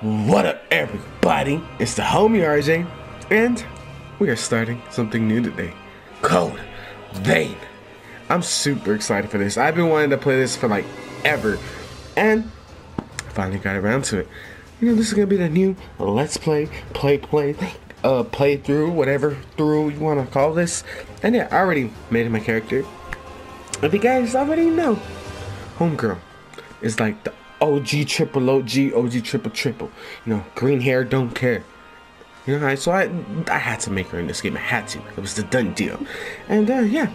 What up, everybody? It's the homie RJay, and we are starting something new today. Code Vein. I'm super excited for this. I've been wanting to play this for like ever, and finally got around to it. You know, this is gonna be the new Let's Play, play, play, uh, play through, whatever through you want to call this. And yeah, I already made my character. If you guys already know, Homegirl is like the OG triple OG OG triple triple. You know, green hair don't care. You know, so I I had to make her in this game. I had to. It was the done deal. And uh, yeah.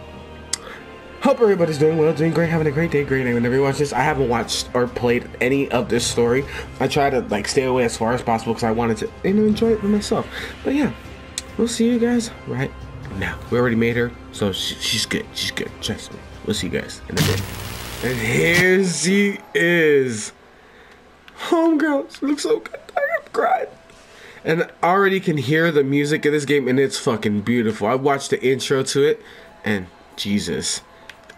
Hope everybody's doing well, doing great, having a great day, great day whenever you watch this. I haven't watched or played any of this story. I try to like stay away as far as possible because I wanted to you know enjoy it for myself. But yeah, we'll see you guys right now. We already made her, so she, she's good. She's good. Trust me. We'll see you guys in a bit. And here she is. Homegirl, she looks so good. I'm crying. And I already can hear the music in this game, and it's fucking beautiful. I watched the intro to it, and Jesus.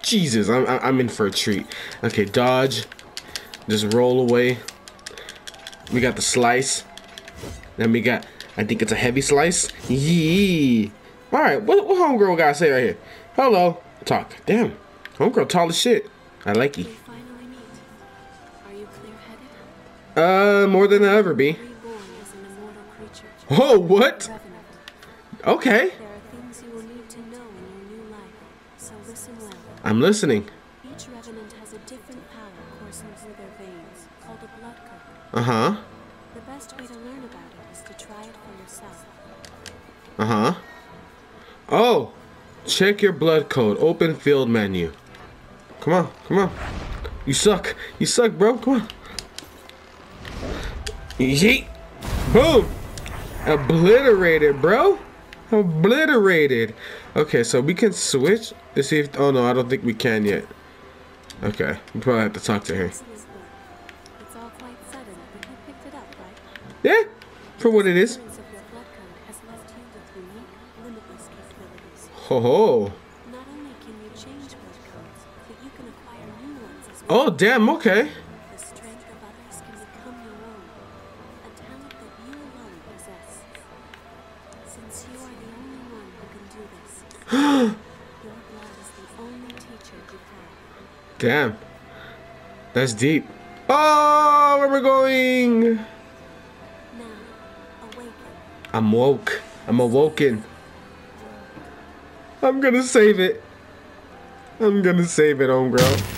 Jesus, I'm, I'm in for a treat. Okay, dodge. Just roll away. We got the slice. Then we got, I think it's a heavy slice. Yee. All right, what, what homegirl got to say right here? Hello. Talk. Damn. Homegirl tall as shit. I like you. We finally meet. Are you clear-headed? Uh, more than I'll ever be. As an immortal creature. Oh, what? Okay. There are things you will need to know in your new life, so listen well. I'm listening. Each revenant has a different power coursing through their veins, called a blood code. Uh-huh. The best way to learn about it is to try it for yourself. Uh-huh. Oh, check your blood code. Open field menu. Come on, come on. You suck. You suck, bro. Come on. Yeet. Boom. Obliterated, bro. Obliterated. Okay, so we can switch to see if. Oh no, I don't think we can yet. Okay, we probably have to talk to her. This is good. It's all quite sudden, but you picked it up, right? Yeah, for what it is. Ignorance of teacher damn, okay. Damn. That's deep. Oh, where we're going? Now. I'm woke. I'm awoken. I'm gonna save it. I'm gonna save it, homegirl.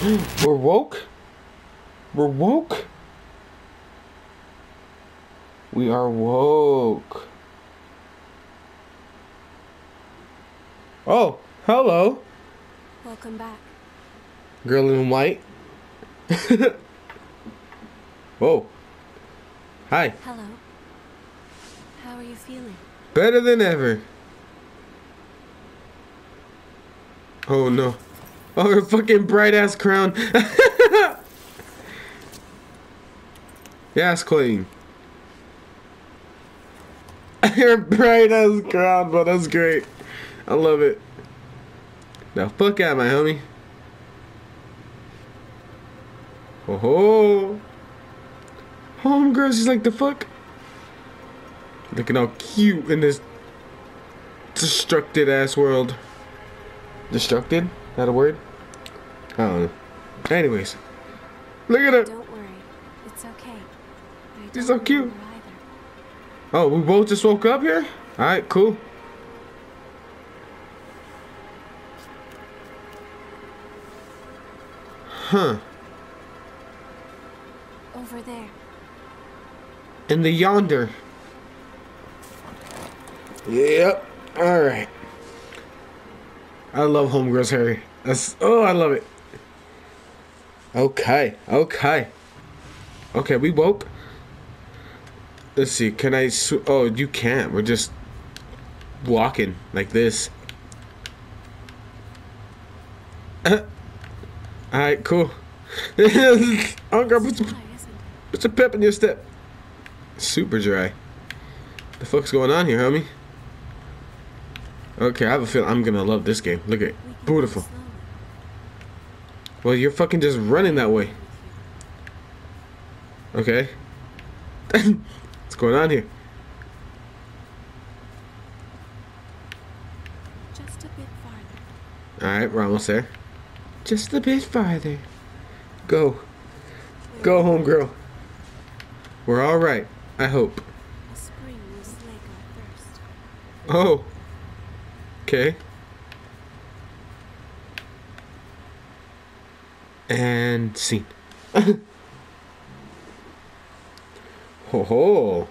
We're woke? We're woke? We are woke. Oh, hello. Welcome back. Girl in white. Whoa. Hi. Hello. How are you feeling? Better than ever. Oh no. Oh, her fucking bright ass crown. yes, queen. Her bright ass crown, bro. That's great. I love it. Now, fuck out, my homie. Oh ho. Homegirl, she's like the fuck. Looking all cute in this destructed ass world. Destructed? That a word? I don't know. Anyways, look at her. Don't worry. It's okay. She's so cute. Oh, we both just woke up here? Alright, cool. Huh. Over there. In the yonder. Yep. Alright. I love Homegirl's hair. That's oh I love it. Okay, okay. Okay, we woke. Let's see, can I oh you can't. We're just walking like this. Alright, cool. oh girl, put some, put some pep in your step. Super dry. The fuck's going on here, homie? Okay, I have a feeling I'm gonna love this game. Look at it. Beautiful. Well, you're fucking just running that way. Okay. What's going on here? Just a bit farther. Alright, we're almost there. Just a bit farther. Go. Go, home, girl. We're alright. I hope. A spring will slake our thirst. Oh. Okay. And scene. ho ho.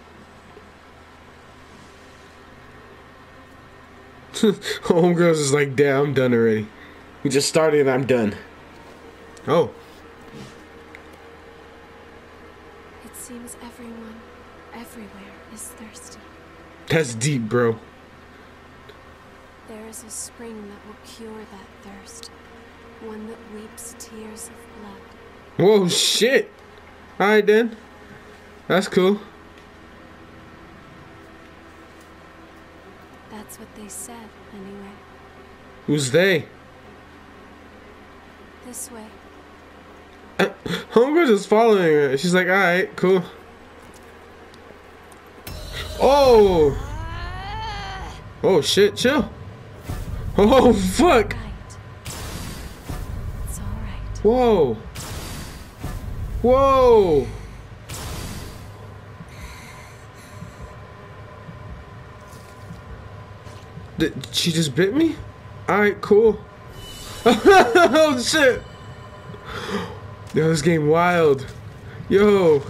Homegirls is like, damn, I'm done already. We just started and I'm done. Oh. It seems everyone, everywhere, is thirsty. That's deep, bro. There is a spring that will cure that thirst. One that weeps tears of blood. Whoa, shit. Alright then. That's cool. That's what they said, anyway. Who's they? This way. Homegirl just following her. She's like, alright, cool. Oh! Ah. Oh shit, chill. Oh fuck! Whoa! Whoa! Did she just bit me? Alright, cool. oh shit! Yo, this game wild. Yo.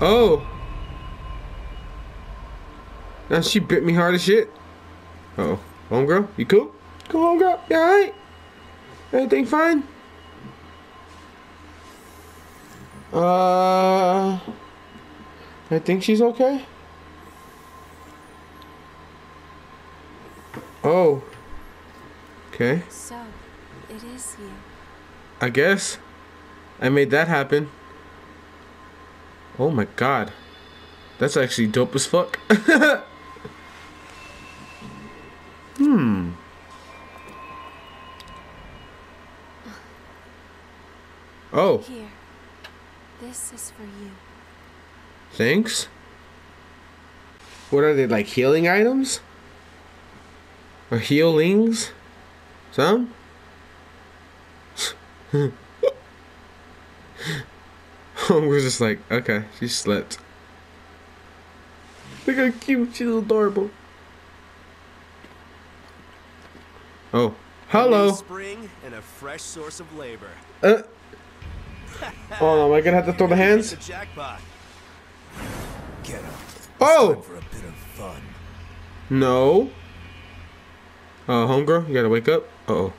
Oh. Now she bit me hard as shit. Uh oh. Homegirl, you cool? Cool, homegirl? You alright? Everything fine? Uh. I think she's okay. Oh. Okay. So, it is you. I guess. I made that happen. Oh my god. That's actually dope as fuck. hmm. Oh, Here. This is for you. thanks. What are they like healing items? Or healings? Some? We're just like, okay, she slept. Look how cute, she's adorable. Oh, hello. spring and a fresh source of labor. Uh, on, am I gonna have to throw the hands? It's a jackpot. Get up. Oh! For a bit of fun. No. Uh, homegirl, you gotta wake up. Uh oh.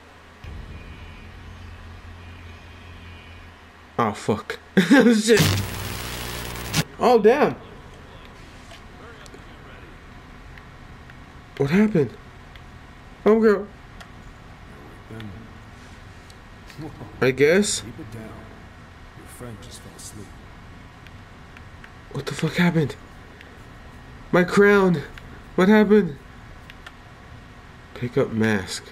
Oh fuck. Shit. Oh damn. What happened? Homegirl. I guess. Keep it down. Your friend just fell asleep. What the fuck happened? My crown. What happened? Pick up mask.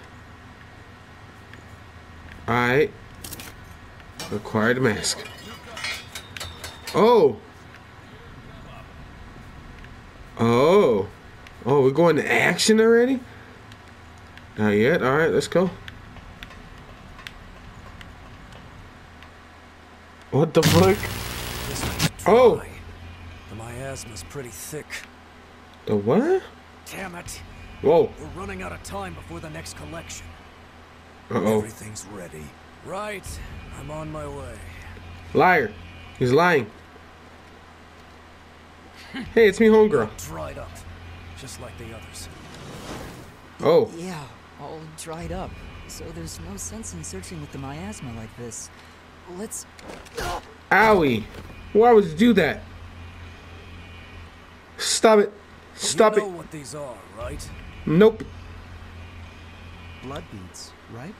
Alright. Acquired mask. Oh. Oh. Oh, we're going to action already? Not yet. Alright, let's go. What the fuck? This Oh. dry. The miasma's pretty thick. The what? Damn it. Whoa. We're running out of time before the next collection. Uh oh. Everything's ready. Right. I'm on my way. Liar. He's lying. Hey, it's me, homegirl. Dried up. Just like the others. Oh, Yeah, all dried up. So there's no sense in searching with the miasma like this. Let's. owie. Why would you do that? Stop it. Stop you know it. what these are, right? Nope. Blood beads, right?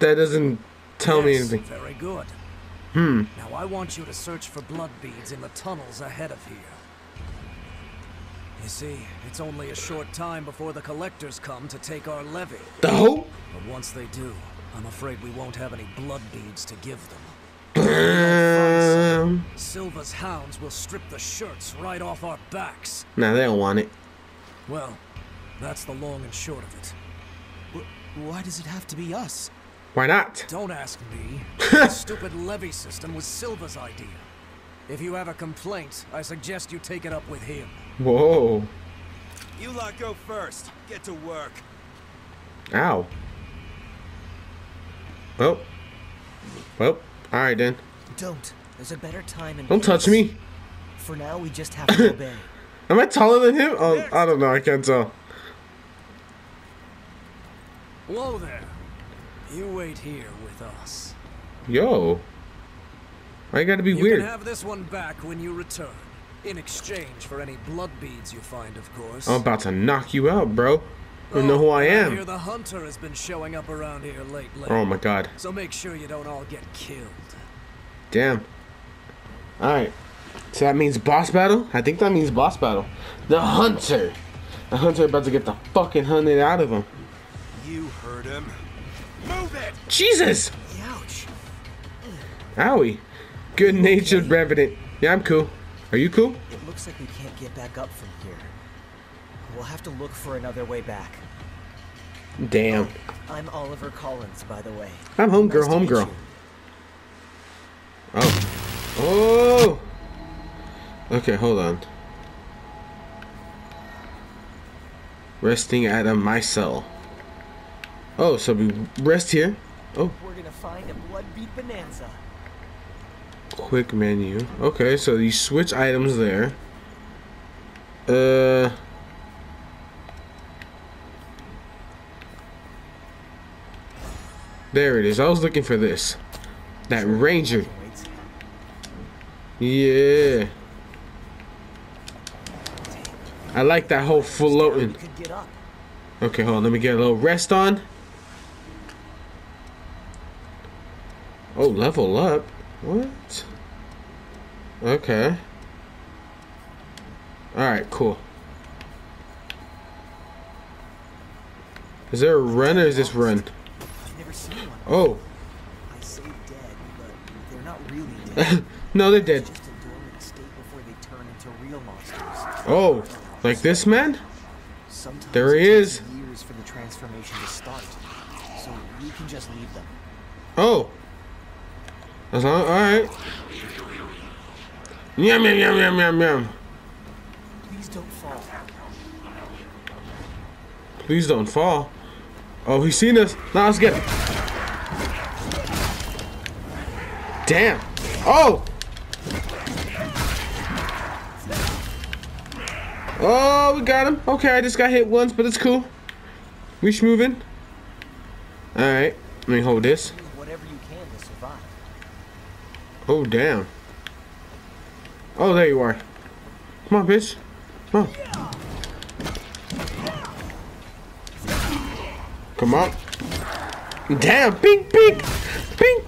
That doesn't tell me anything. Very good. Hmm. Now I want you to search for blood beads in the tunnels ahead of here. You see, it's only a short time before the collectors come to take our levy. The hope? But once they do, I'm afraid we won't have any blood beads to give them. Silva's hounds will strip the shirts right off our backs. nah, they don't want it. Well, that's the long and short of it. Wh- Why does it have to be us? Why not? Don't ask me. the stupid levy system was Silva's idea. If you have a complaint, I suggest you take it up with him. Whoa. You lot go first. Get to work. Ow. Well. Well. Alright then. Don't. There's a better time and Don't touch me. For now, we just have to obey. Am I taller than him? Oh, I don't know. I can't tell. Whoa there. You wait here with us. Yo. I gotta be You weird? can have this one back when you return. In exchange for any blood beads you find, of course. I'm about to knock you out, bro. You know who I hear am. the hunter has been showing up around here lately. Oh my god. So make sure you don't all get killed. Damn. Alright. So that means boss battle? I think that means boss battle. The hunter. The hunter about to get the fucking hunted out of him. You heard him. Move it! Jesus! Ouch. Owie. Good natured revenant. Yeah, I'm cool. Are you cool? It looks like we can't get back up from here. We'll have to look for another way back. Damn. I'm Oliver Collins, by the way. I'm homegirl, Nice homegirl. Oh. Oh! Okay, hold on. Resting at a Mistle. Oh, so we rest here. Oh, We're gonna find a blood bead bonanza. quick menu. Okay, so you switch items there. Uh. There it is. I was looking for this. That ranger. Yeah. I like that whole floating. Okay, hold on. Let me get a little rest on. Oh, level up. What? Okay. Alright, cool. Is there a run or is this run? Oh. I say dead, but they're not really dead. no, they're dead. Just a dormant state before they turn into real monsters. Oh, like this man? Sometimes There he is. years for the transformation to start. So you can just leave them. Oh. That's all, alright. Yum, yum, yum, yum, yum, yum. Please don't fall. Please don't fall. Oh, he's seen us. Now let's get him. Damn. Oh. Oh, we got him. Okay, I just got hit once, but it's cool. We moving. All right. Let me hold this. Do whatever you can to survive. Oh, damn. Oh, there you are. Come on, bitch. Come on. Come on. Damn, pink, pink, pink.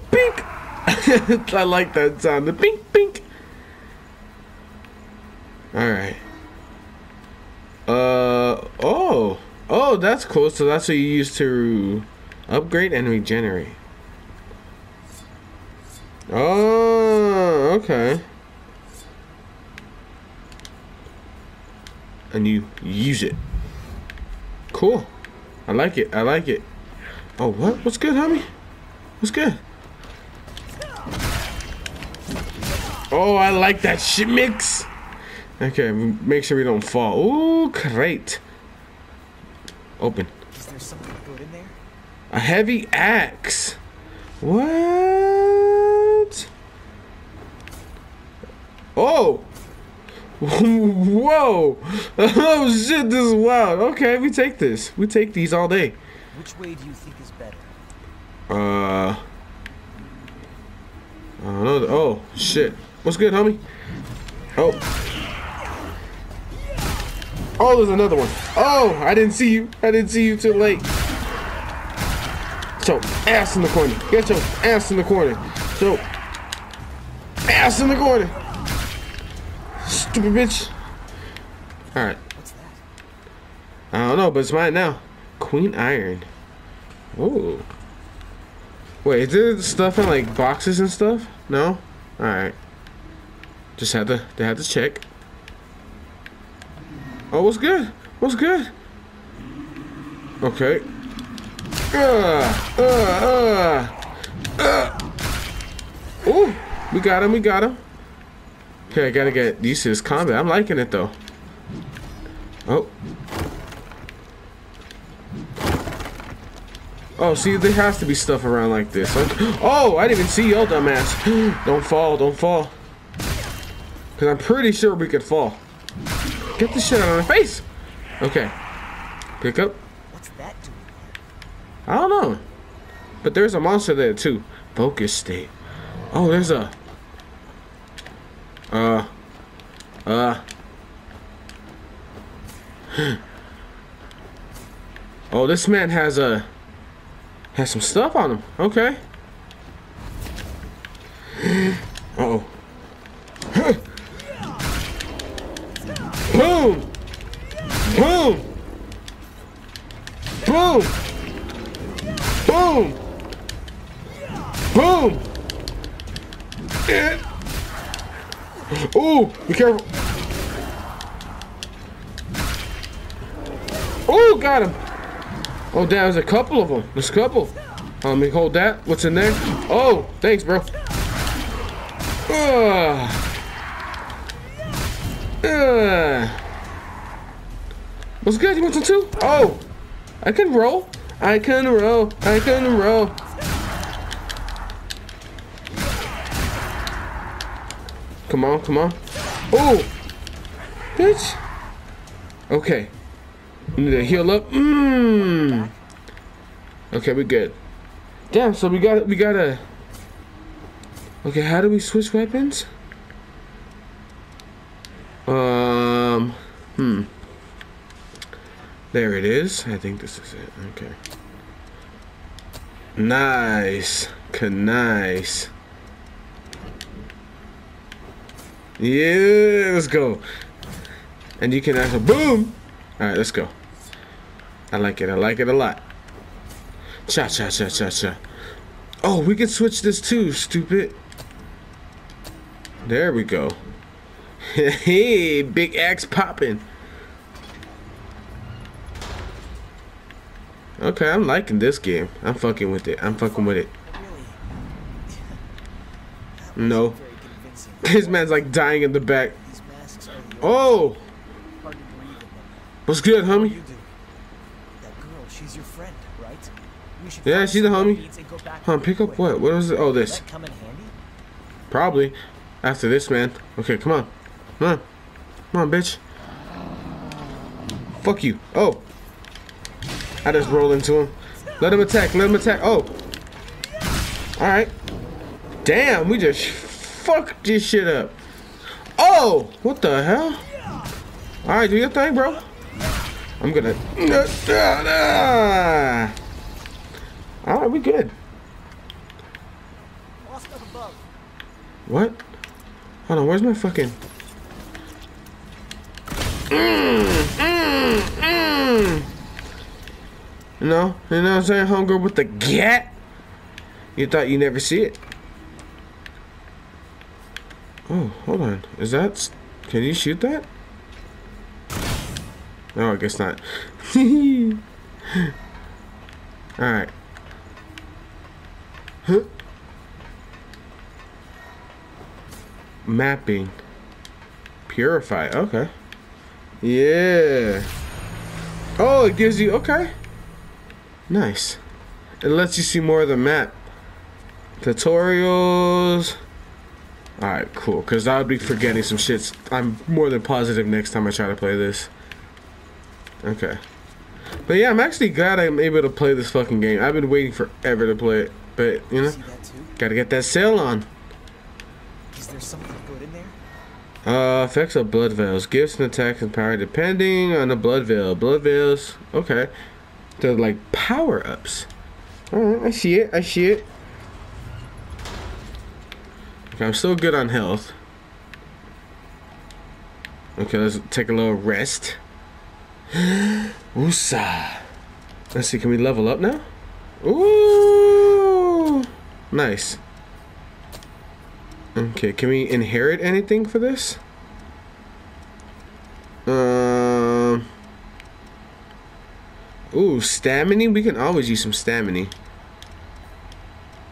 I like that sound. The pink, pink. All right. Uh oh oh that's cool. So that's what you use to upgrade and regenerate. Oh okay. And you use it. Cool. I like it. I like it. Oh what? What's good, homie? What's good? Oh, I like that shit mix. Okay, make sure we don't fall. Ooh, great. Open. Is there something good in there? A heavy axe. What? Oh. Whoa. Oh shit, this is wild. Okay, we take this. We take these all day. Which way do you think is better? Uh. I don't know. Oh, shit. What's good, homie? Oh. Oh, there's another one. Oh, I didn't see you. I didn't see you too late. So, ass in the corner. Get your ass in the corner. So, ass in the corner. Stupid bitch. Alright. What's that? I don't know, but it's mine now. Queen Iron. Oh. Wait, is there stuff in like boxes and stuff? No? Alright. Just had to they had to check. Oh what's good? What's good? Okay. Uh, uh, uh, uh. Ooh, we got him, we got him. Okay, I gotta get used to this combat. I'm liking it though. Oh. Oh, see, there has to be stuff around like this. Oh, I didn't even see your dumbass. Don't fall, don't fall. Because I'm pretty sure we could fall. Get the shit out of my face. Okay. Pick up. What's that doing? I don't know. But there's a monster there too. Focus state. Oh, there's a. Uh. Uh. oh, this man has a. Has some stuff on him. Okay. Uh oh. Oh, damn, there's a couple of them. There's a couple. Let me hold that. What's in there? Oh, thanks, bro. Uh, uh. What's good? You want some too? Oh, I can roll. I can roll. I can roll. Come on, come on. Oh, bitch. Okay. Need to heal up. Mmm. Okay, we're good. Damn. So we got we gotta. Okay, how do we switch weapons? Um. Hmm. There it is. I think this is it. Okay. Nice. Nice. Yeah, let's go. And you can actually boom. All right, let's go. I like it. I like it a lot. Cha cha cha cha cha. Oh, we can switch this too, stupid. There we go. hey, big axe popping. Okay, I'm liking this game. I'm fucking with it. I'm fucking with it. No. This man's like dying in the back. Oh, what's good, homie? That girl, she's your friend, right? Yeah, she's the homie. leads and go back Huh, pick up what? What was it? Oh, this. that come in handy? Probably. After this, man. Okay, come on. Come on. Come on, bitch. Fuck you. Oh. I just rolled into him. Let him attack. Let him attack. Oh. Alright. Damn, we just fucked this shit up. Oh! What the hell? Alright, do your thing, bro. I'm gonna. Uh, uh, uh. Alright, we good. What? Hold on, where's my fucking... Mm, mm, mm. You know? You know what I'm saying? Hunger with the gat? You thought you never see it? Oh, hold on. Is that... Can you shoot that? No, I guess not. Alright. Huh? Mapping. Purify. Okay. Yeah. Oh, it gives you. Okay. Nice. It lets you see more of the map. Tutorials. Alright, cool. Because I'll be forgetting some shits. I'm more than positive next time I try to play this. Okay. But yeah, I'm actually glad I'm able to play this fucking game. I've been waiting forever to play it. But, you know, gotta get that sale on. Is there something good in there? Uh, effects of blood veils. Gifts and attacks and power depending on the blood veil. Blood veils. Okay. They're like power ups. Alright, I see it. I see it. Okay, I'm still good on health. Okay, let's take a little rest. Woosah. Let's see, can we level up now? Ooh. Nice. Okay, can we inherit anything for this? Um. Ooh, stamina. We can always use some stamina.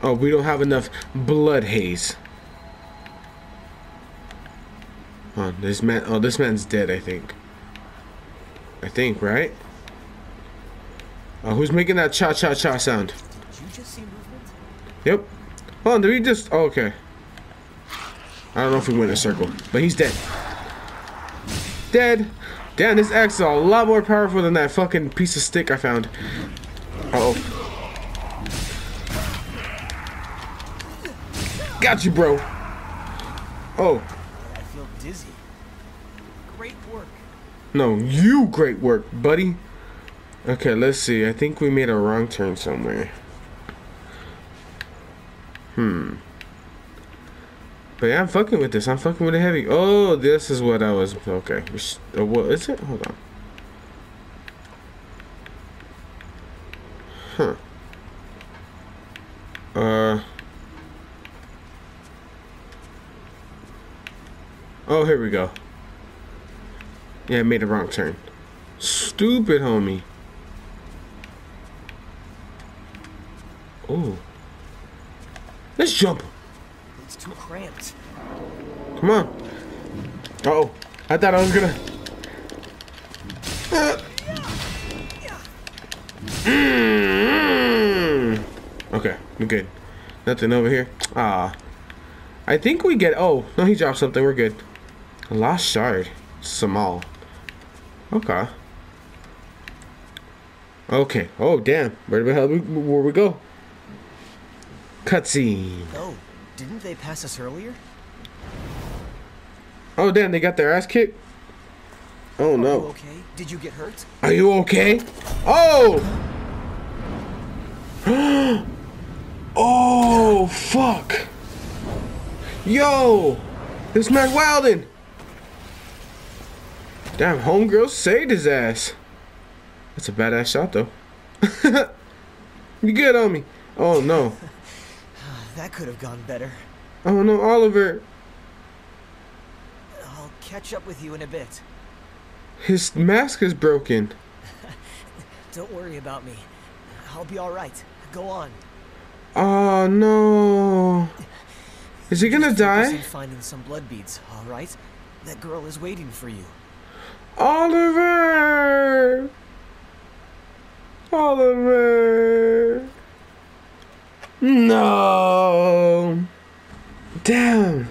Oh, we don't have enough blood haze. Oh, this man. Oh, this man's dead. I think. I think, right? Oh, who's making that cha cha cha sound? Did you just see movement? Yep. Hold on, did we just... Oh, okay. I don't know if we went in a circle, but he's dead. Dead. Damn, this axe is a lot more powerful than that fucking piece of stick I found. Uh oh Got you, bro. Oh. I feel dizzy. Great work. No, you great work, buddy. Okay, let's see. I think we made a wrong turn somewhere. Hmm. But yeah, I'm fucking with this. I'm fucking with the heavy. Oh, this is what I was. Okay. Uh, what is it? Hold on. Huh. Uh. Oh, here we go. Yeah, I made a wrong turn. Stupid homie. Oh. Let's jump. It's too cramped. Come on. Uh oh. I thought I was gonna. Uh. Mm. Okay, we're good. Nothing over here. Ah. I think we get. Oh, no, he dropped something. We're good. Lost shard. Small. Okay. Okay. Oh, damn. Where the hell where we go? Cutscene. Oh, didn't they pass us earlier? Oh, damn. They got their ass kicked. Oh, no. okay? Did you get hurt? Are you okay? Oh! oh, fuck. Yo! This man wildin'. Damn, homegirl saved his ass. That's a badass shot, though. you good on me? Oh, no. That could have gone better. Oh, no, Oliver. I'll catch up with you in a bit. His mask is broken. Don't worry about me. I'll be alright. Go on. Oh, no. Is he gonna Just die? finding some blood beads, alright? That girl is waiting for you. Oliver! Oliver! No! Damn!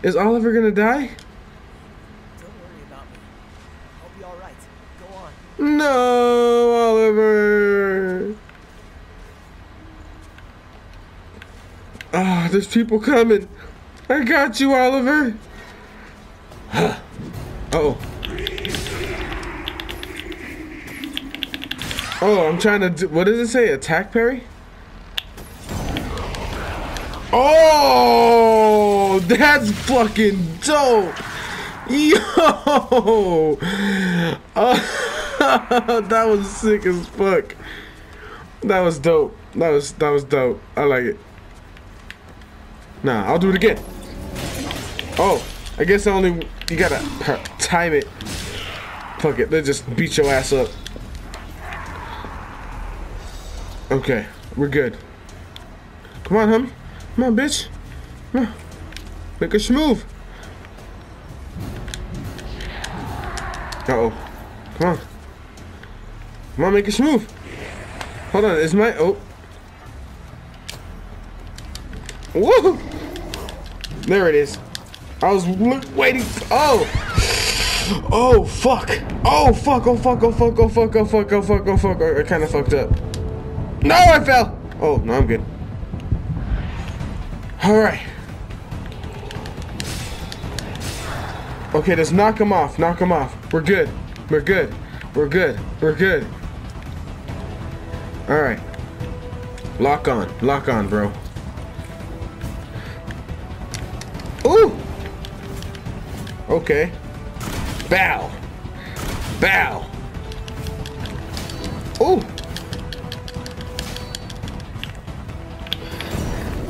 Is Oliver gonna die? Go. No, Oliver! Ah, there's people coming. I got you, Oliver. uh oh. Oh, I'm trying to do. What does it say? Attack parry? Oh, that's fucking dope. Yo! Uh, that was sick as fuck. That was dope. That was that was dope. I like it. Nah, I'll do it again. Oh, I guess I only you gotta time it. Fuck it, let's just beat your ass up. Okay, we're good. Come on, homie. Come on, bitch. Come on. Make a schmove. Uh oh. Come on. Come on, make a schmove. Hold on, is my oh. Woo! There it is. I was waiting. Oh! Oh, fuck. Oh, fuck. Oh, fuck. Oh, fuck. Oh, fuck. Oh, fuck. Oh, fuck. Oh, fuck. I kind of fucked up. No, I fell. Oh, no, I'm good. All right. Okay, just knock him off. Knock him off. We're good. We're good. We're good. We're good. All right. Lock on. Lock on, bro. Ooh. Okay. Bow. Bow. Ooh.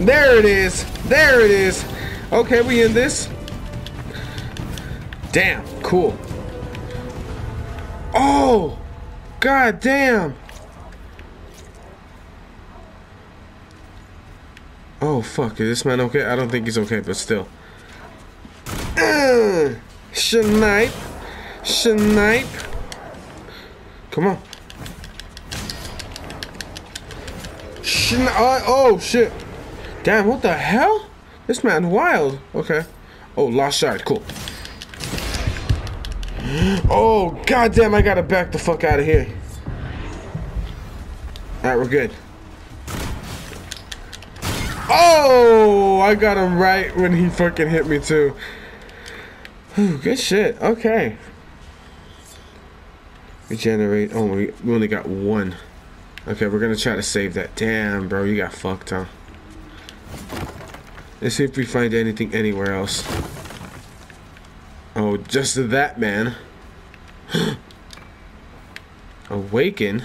There it is. There it is. Okay, we in this. Damn, cool. Oh, god damn. Oh fuck, is this man okay? I don't think he's okay, but still. Uh. Snipe. Come on. Shn uh, oh shit. Damn, what the hell? This man wild. Okay. Oh, lost shard. Cool. Oh, goddamn, I gotta back the fuck out of here. Alright, we're good. Oh, I got him right when he fucking hit me too. Whew, good shit. Okay. Regenerate. Oh, we only got one. Okay, we're gonna try to save that. Damn, bro, you got fucked, huh? Let's see if we find anything anywhere else. Oh, just that, man. Awaken?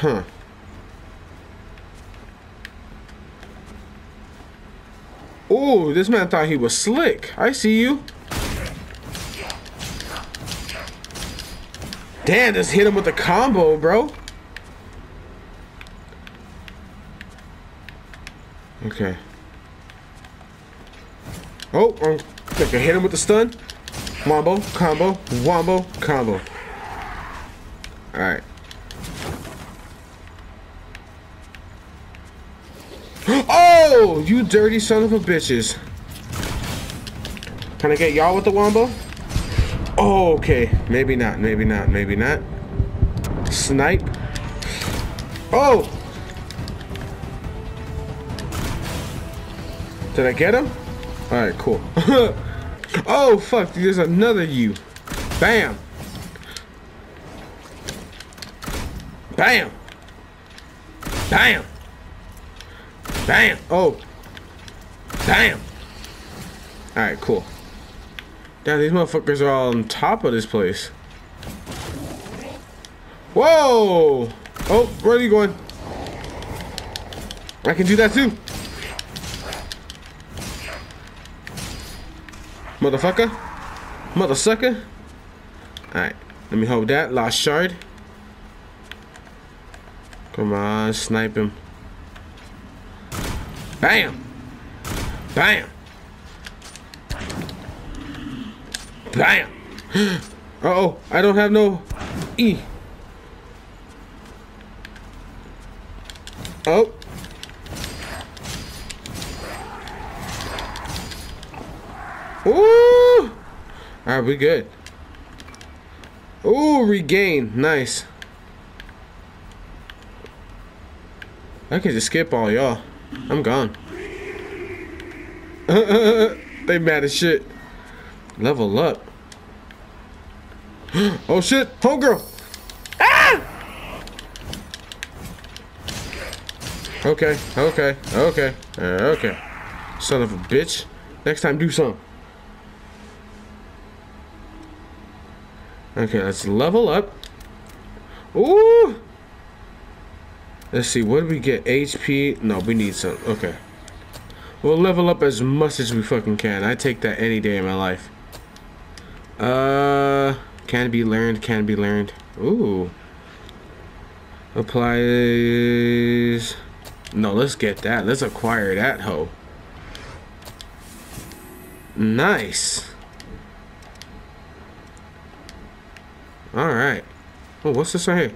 Huh. Oh, this man thought he was slick. I see you. Damn, just hit him with a combo, bro. Okay. Oh, oh. I think I hit him with the stun. Wombo, combo, wombo, combo. Alright. Oh, you dirty son of a bitches. Can I get y'all with the wombo? Oh, okay. Maybe not, maybe not, maybe not. Snipe. Oh! Did I get him? Alright, cool. oh, fuck. There's another you. Bam. Bam. Bam. Bam. Oh. Bam. Alright, cool. Damn, these motherfuckers are all on top of this place. Whoa! Oh, where are you going? I can do that too. Motherfucker. Mother sucker. Alright. Let me hold that. Last shard. Come on, snipe him. Bam! Bam! Bam! uh oh, I don't have no E. Alright, we good. Ooh, regain. Nice. I can just skip all y'all. I'm gone. they mad as shit. Level up. oh shit, homegirl. Ah! Okay, okay, okay, uh, okay. Son of a bitch. Next time, do something. Okay, let's level up. Ooh! Let's see, what do we get? HP? No, we need some. Okay. We'll level up as much as we fucking can. I take that any day in my life. Uh, can be learned, can be learned. Ooh. Applies. No, let's get that. Let's acquire that hoe. Nice. Alright. Oh, what's this right here?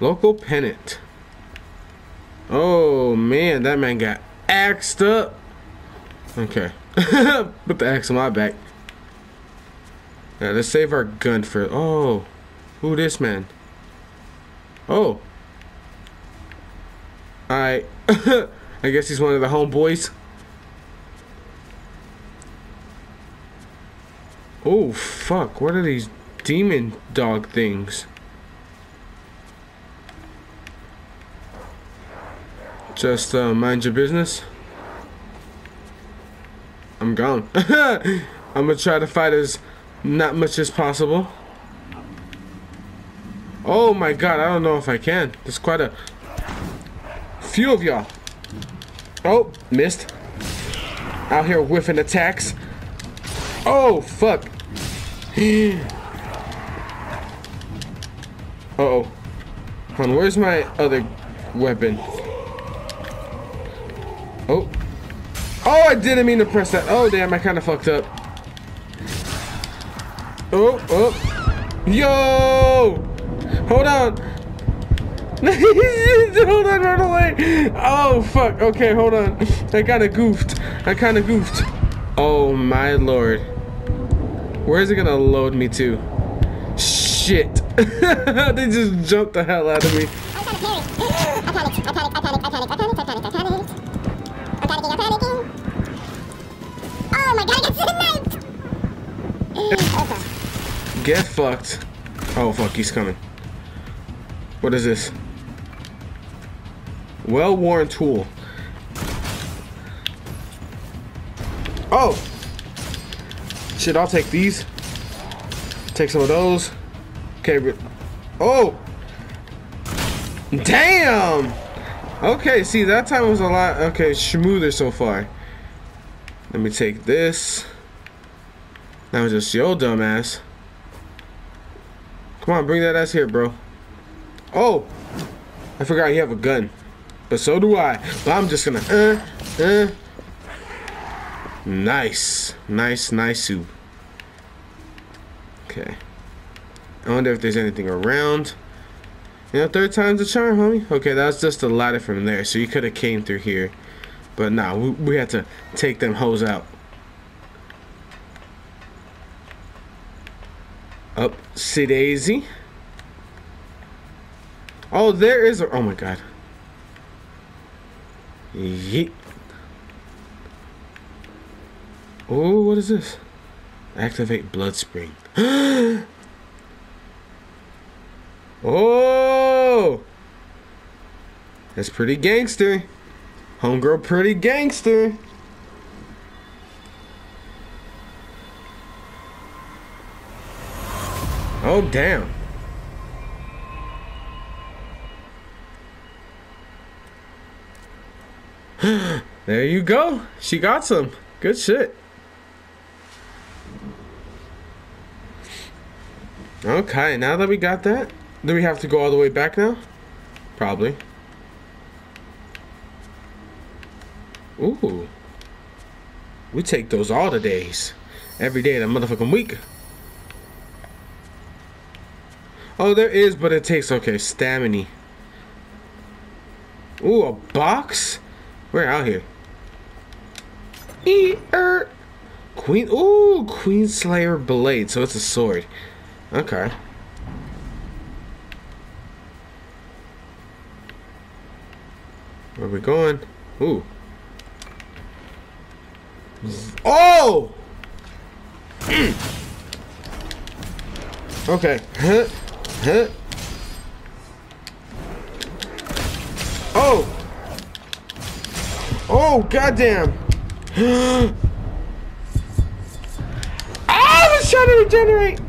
Local pennant. Oh, man, that man got axed up. Okay. Put the axe on my back. Yeah, let's save our gun for... Oh. Who this man? Oh. Alright. I guess he's one of the homeboys. Oh, fuck. What are these demon dog things? Just uh, mind your business. I'm gone. I'm gonna try to fight as not much as possible. Oh my god, I don't know if I can. There's quite a few of y'all. Oh, missed. Out here whiffing attacks. Oh, fuck. Uh-oh. Hold on, where's my other weapon? Oh. Oh, I didn't mean to press that. Oh, damn, I kind of fucked up. Oh, oh. Yo! Hold on. hold on, run away. Oh, fuck. Okay, hold on. I kind of goofed. I kind of goofed. Oh, my lord. Where is it gonna load me to? They just jumped the hell out of me. Oh my god, I got sniped! Get fucked. Oh fuck, he's coming. What is this? Well-worn tool. Oh! Shit, I'll take these. Take some of those. Okay, oh! Damn! Okay, see, that time was a lot, okay, smoother so far. Let me take this. That was just yo dumbass. Come on, bring that ass here, bro. Oh! I forgot you have a gun. But so do I. But I'm just gonna, uh, uh. Nice. Nice, nice. Okay. I wonder if there's anything around. You know, third time's a charm, homie. Okay, that's just a ladder from there. So you could have came through here. But nah, we, we had to take them hoes out. Up, see Daisy. Oh, there is a. Oh my god. Yeet. Oh, what is this? Activate blood spring. oh! That's pretty gangster. Homegirl pretty gangster. Oh, damn. there you go. She got some. Good shit. Okay, now that we got that, do we have to go all the way back now? Probably. Ooh. We take those all the days. Every day of the motherfucking week. Oh, there is, but it takes, okay, stamina. Ooh, a box? We're out here. E -er. Queen, ooh, Queen Slayer Blade, so it's a sword. Okay. Where are we going? Ooh. Oh! Okay. Huh? Huh? Oh! Oh, goddamn! ah, I was trying to regenerate!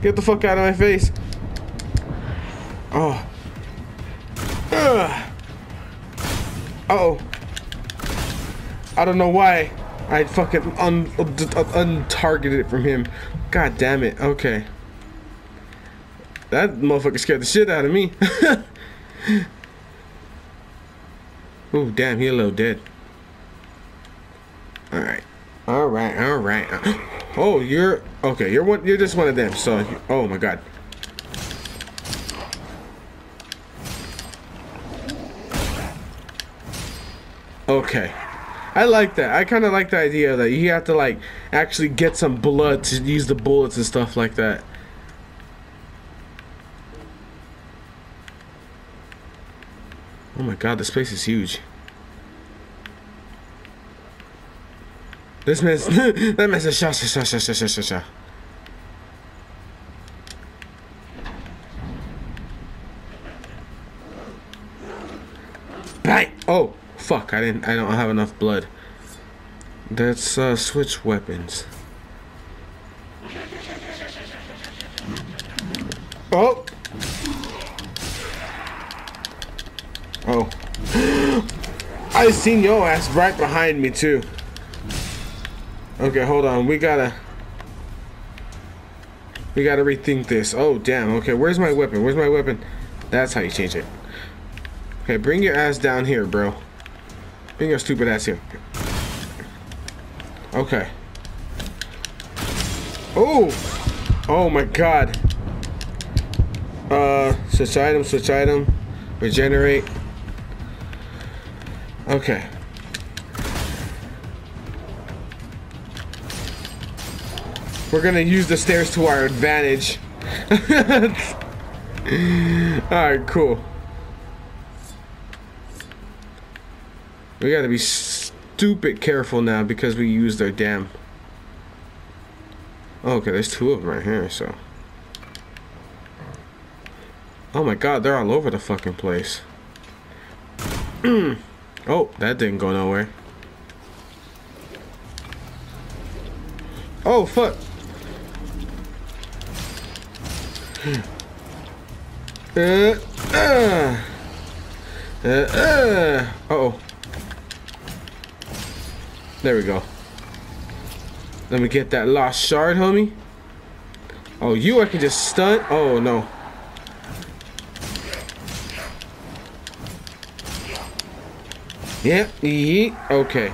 Get the fuck out of my face. Oh. Ugh. Uh oh. I don't know why I fucking un, un untargeted from him. God damn it. Okay. That motherfucker scared the shit out of me. oh, damn, he a little dead. Alright. Alright, alright. Oh, you're okay, you're one you're just one of them, so oh my god. Okay. I like that. I kind of like the idea that you have to like actually get some blood to use the bullets and stuff like that. Oh my god, this place is huge. This man's that man's a shot, shot, shot, shot, shot, shot, shot. Bang! Oh, fuck! I didn't. I don't have enough blood. Let's uh, switch weapons. Oh! Oh. I seen your ass right behind me too. Okay, hold on. We gotta We gotta rethink this. Oh damn, okay, where's my weapon? Where's my weapon? That's how you change it. Okay, bring your ass down here, bro. Bring your stupid ass here. Okay. Oh! Oh my god. Uh, switch item, switch item. Regenerate. Okay. We're gonna use the stairs to our advantage. Alright, cool. We gotta be stupid careful now because we used our damn. Oh, okay, there's two of them right here, so. Oh my god, they're all over the fucking place. oh, that didn't go nowhere. Oh, fuck. Uh, uh, uh, uh, oh. There we go. Let me get that lost shard, homie. Oh, you I can just stun? Oh, no. Yep, yeah. Okay.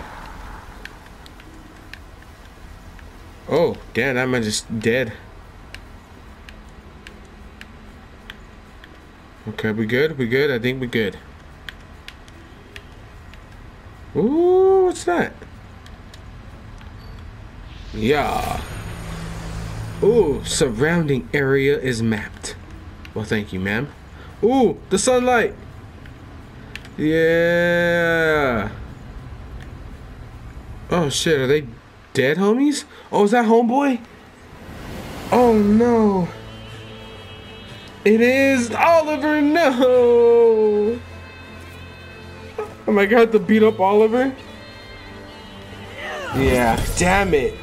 Oh, damn, that man just dead. Okay, we good? We good? I think we good. Ooh, what's that? Yeah. Ooh, surrounding area is mapped. Well, thank you, ma'am. Ooh, the sunlight. Yeah. Oh shit, are they dead homies? Oh, is that homeboy? Oh no. It is Oliver, no. Oh Am I gonna have to beat up Oliver? Yeah, damn it.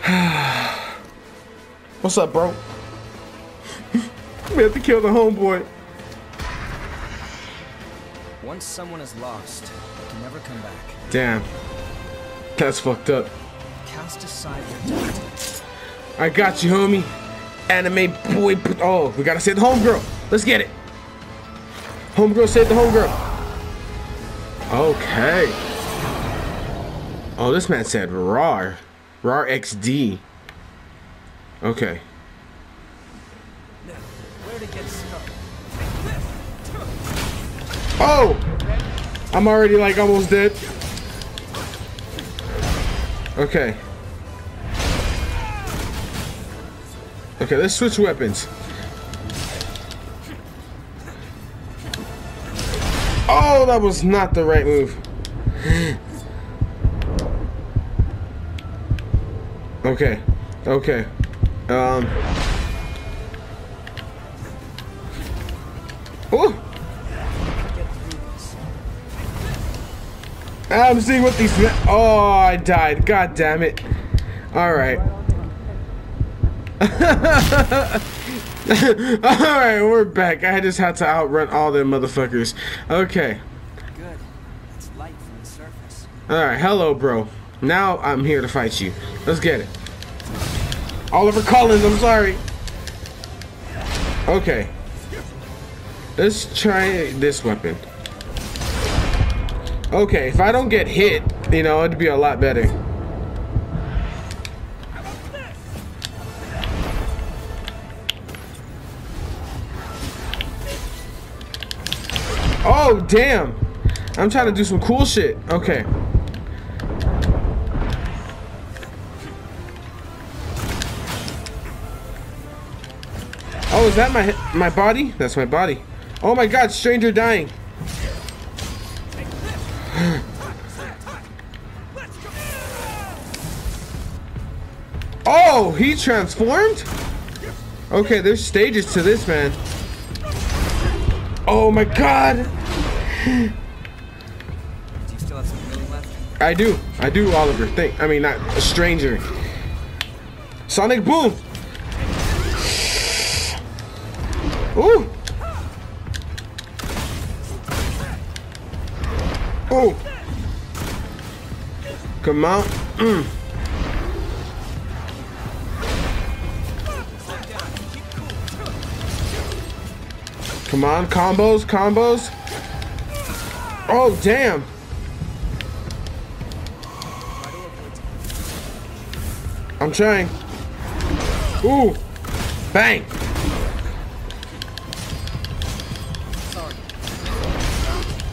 What's up, bro? we have to kill the homeboy. Once someone is lost, they can never come back. Damn. That's fucked up. Cast aside your doubt. I got you, homie. Anime boy. Oh, we gotta save the homegirl. Let's get it. Homegirl, save the homegirl. Okay. Oh, this man said RAR. RAR XD. Okay. Oh! I'm already like almost dead. Okay. Okay, let's switch weapons. Oh, that was not the right move. Okay. Okay. Um. Ooh. I'm seeing what these. Oh, I died. God damn it. All right. Alright, we're back. I just had to outrun all them motherfuckers. Okay. Good. It's light from the surface. Alright, hello, bro. Now I'm here to fight you. Let's get it. Oliver Collins, I'm sorry. Okay. Let's try this weapon. Okay, if I don't get hit, you know, it'd be a lot better. Oh, damn. I'm trying to do some cool shit. Okay. Oh, is that my my body? That's my body. Oh my god, stranger dying. Oh, he transformed? Okay, there's stages to this, man. Oh my god. I do. I do, Oliver. Think. I mean, not a stranger. Sonic Boom. Ooh. Oh. Come on. Mm. Come on, combos, combos. Oh, damn. I'm trying. Ooh. Bang.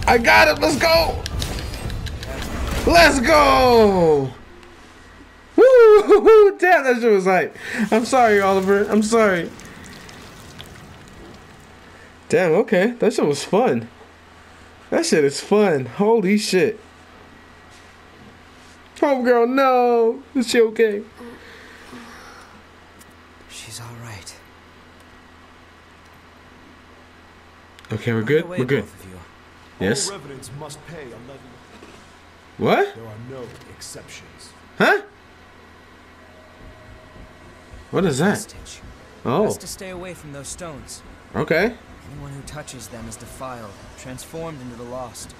I got it. Let's go. Let's go. Woo! Damn, that shit was like. I'm sorry, Oliver. I'm sorry. Damn, okay. That shit was fun. That shit is fun. Holy shit. Oh, girl, no. Is she okay? She's all right. Okay, we're good. We're good. Both of you. Yes. All revenants must pay a levy. What? There are no exceptions. Huh? What is that? Stitch. Oh, Best to stay away from those stones. okay. Anyone who touches them is defiled, transformed into the lost.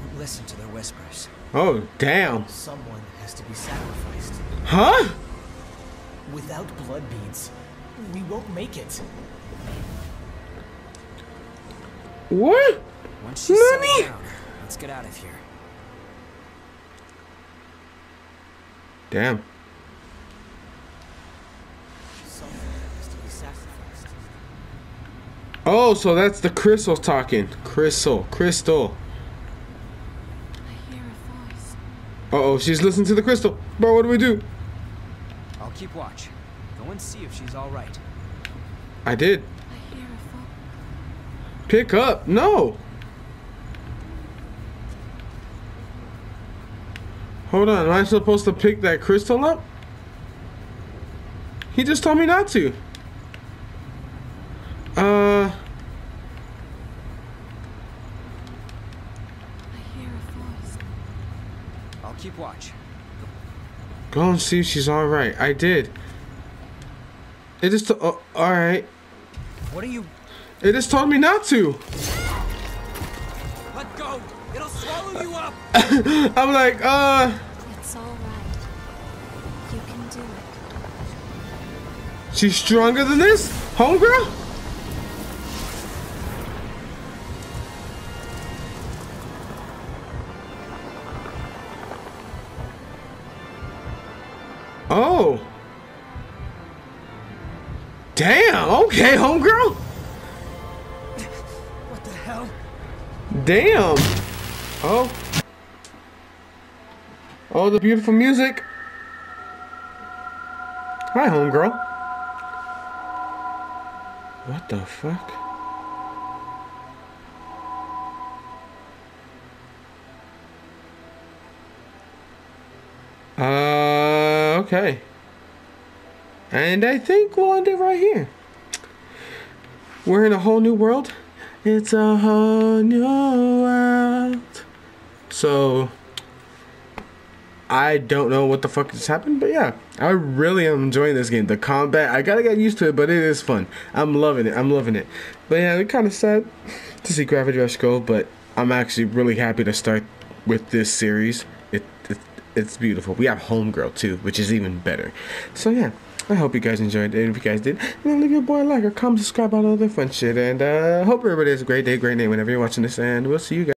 Don't listen to their whispers. Oh, damn. Someone has to be sacrificed. Huh? Without blood beads, we won't make it. What? Once she's Nani? settled down, let's get out of here. Damn. Someone has to be sacrificed. Oh, so that's the crystal talking. Crystal. Crystal. I hear a voice. Uh oh, she's listening to the crystal. Bro, what do we do? I'll keep watch. Go and see if she's all right. I did. I hear a. Pick up. No. Hold on. Am I supposed to pick that crystal up? He just told me not to. Uh. I hear a voice. I'll keep watch. Go and see if she's all right. I did. It just. Oh, all right. What are you? It just told me not to. I'm like, uh. It's all right. You can do it. She's stronger than this, homegirl. Oh. Damn. Okay, homegirl. What the hell? Damn. Oh. Oh, the beautiful music. Hi, homegirl. What the fuck? Uh, okay. And I think we'll end it right here. We're in a whole new world. It's a whole new world. So, I don't know what the fuck just happened, but yeah, I really am enjoying this game. The combat, I gotta get used to it, but it is fun. I'm loving it. I'm loving it. But yeah, it's kind of sad to see Gravity Rush go, but I'm actually really happy to start with this series. It, it it's beautiful. We have Homegirl too, which is even better. So yeah. I hope you guys enjoyed it. If you guys did, then leave your boy a like or comment, subscribe, all the other fun shit. And uh, hope everybody has a great day, great night whenever you're watching this. And we'll see you guys.